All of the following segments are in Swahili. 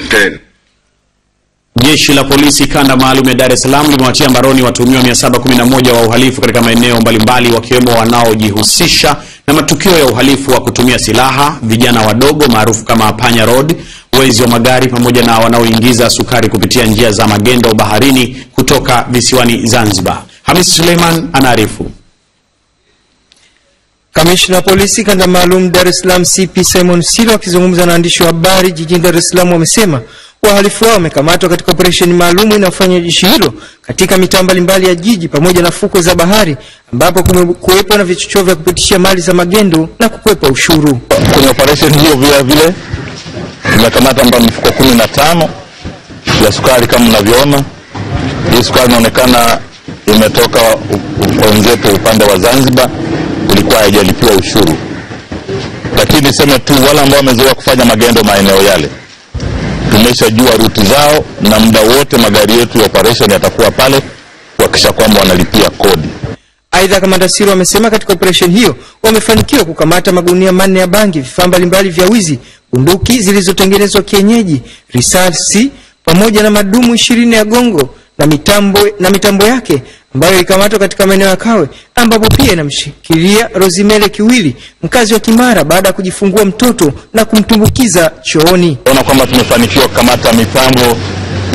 10. Jeshi la polisi kanda maalum ya Dar es Salaam limewatia mbaroni watuhumiwa 711 wa uhalifu katika maeneo mbalimbali wakiwemo wanaojihusisha na matukio ya uhalifu wa kutumia silaha, vijana wadogo maarufu kama panya road, wezi wa magari pamoja na wanaoingiza sukari kupitia njia za magendo baharini kutoka visiwani Zanzibar. Hamis Suleiman anaarifu. Kamishna wa polisi kanda maalum Dar es Salaam CP Simon Silo akizungumza na waandishi wa habari jijini Dar es Salaam wamesema wahalifu hao wamekamatwa katika operesheni maalum inayofanywa jeshi hilo katika mitaa mbalimbali ya jiji pamoja na fukwe za bahari ambapo kumekuwepo na vichocheo vya kupitishia mali za magendo na kukwepa ushuru. Kwenye operesheni hiyo vile vile tumekamata mpaka mifuko kumi na tano ya sukari kama mnavyoona. Hii sukari inaonekana imetoka kwa wenzetu upande wa Zanzibar, ilikuwa haijalipiwa ushuru, lakini niseme tu wale ambao wamezoea kufanya magendo maeneo yale tumeshajua ruti zao na muda wote magari yetu ya operation yatakuwa pale kuhakikisha kwamba wanalipia kodi. Aidha, kamanda Siro amesema katika operesheni hiyo wamefanikiwa kukamata magunia manne ya bangi, vifaa mbalimbali vya wizi, bunduki zilizotengenezwa kienyeji, risasi pamoja na madumu ishirini ya gongo na mitambo, na mitambo yake ambayo ilikamatwa katika maeneo ya Kawe ambapo pia inamshikilia Rosimele Kiwili mkazi wa Kimara baada ya kujifungua mtoto na kumtumbukiza chooni. Ona kwamba tumefanikiwa kukamata mitambo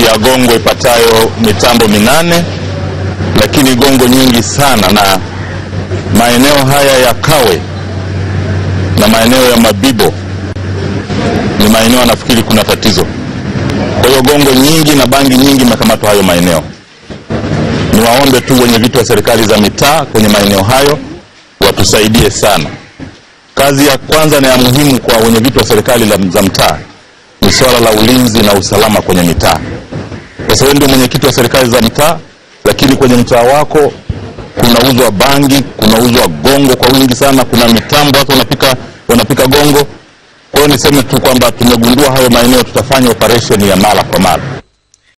ya gongo ipatayo mitambo minane, lakini gongo nyingi sana, na maeneo haya ya Kawe na maeneo ya Mabibo ni maeneo anafikiri kuna tatizo. Kwa hiyo gongo nyingi na bangi nyingi imekamatwa hayo maeneo. Niwaombe tu wenye vitu wa serikali za mitaa kwenye maeneo hayo watusaidie sana. Kazi ya kwanza na ya muhimu kwa wenye vitu wa serikali za mtaa ni swala la ulinzi na usalama kwenye mitaa. Sasa wewe ndio mwenyekiti wa serikali za mtaa, lakini kwenye mtaa wako kunauzwa bangi, kunauzwa gongo kwa wingi sana, kuna mitambo watu wanapika wanapika gongo. Kwa niseme tu kwamba tumegundua hayo maeneo, tutafanya operation ya mara kwa mara.